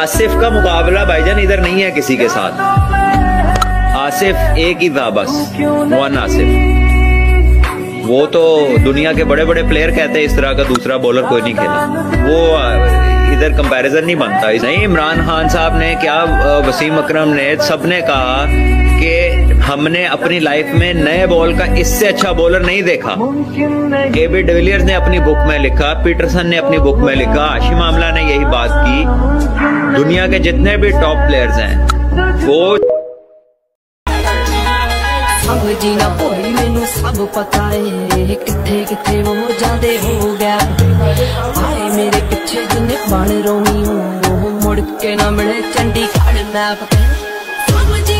आसिफ का मुकाबला भाईजान इधर नहीं है किसी के साथ। आसिफ एक ही था बस वन आसिफ। वो तो दुनिया के बड़े बड़े प्लेयर कहते हैं इस तरह का दूसरा बॉलर कोई नहीं खेला। वो इधर कंपैरिजन नहीं बनता। नहीं, इमरान खान साहब ने क्या वसीम अकरम ने सबने कहा हमने अपनी लाइफ में नए बॉल का इससे अच्छा बॉलर नहीं देखा। एबी डिविलियर्स ने अपनी बुक में लिखा पीटरसन ने अपनी बुक में लिखा आशी मामला ने यही बात की दुनिया के जितने भी टॉप प्लेयर्स हैं वो समझी ना कोई मैनू सब पता है किथे किथे वो जादे हो गया। आए मेरे पीछे जिन्ने बन रोनी हो मुड़ के ना मिले चंडीगढ़ मैप पे समझी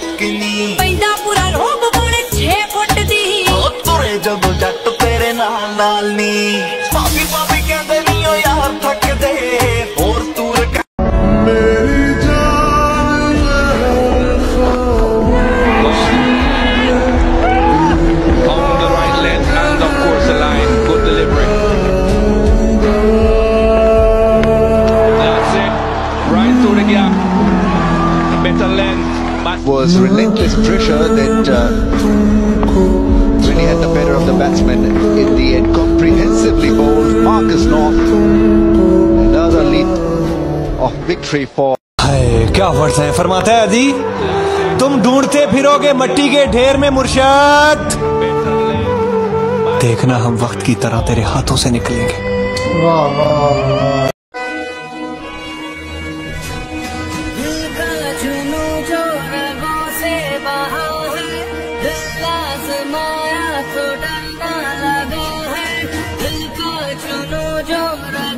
ਡੱਕਨੀ ਪੈਂਦਾ ਪੂਰਾ ਰੋਬ ਬੋਲੇ 6 ਫੁੱਟ ਦੀ। ਉਹ ਤੁਰੇ ਜਦੋਂ ਜੱਟ ਤੇਰੇ ਨਾਲ ਨਾਲ ਨੀ। Was relentless pressure that uh, really had the better of the batsman in the end. Comprehensively bowled Marcus North. Another lead of victory for. क्या वर्ड्स हैं फरमाता है अदी तुम ढूंढते फिरोगे मट्टी के ढेर में मुर्शद देखना हम वक्त की तरह तेरे हाथों से निकलेंगे दिल जुनू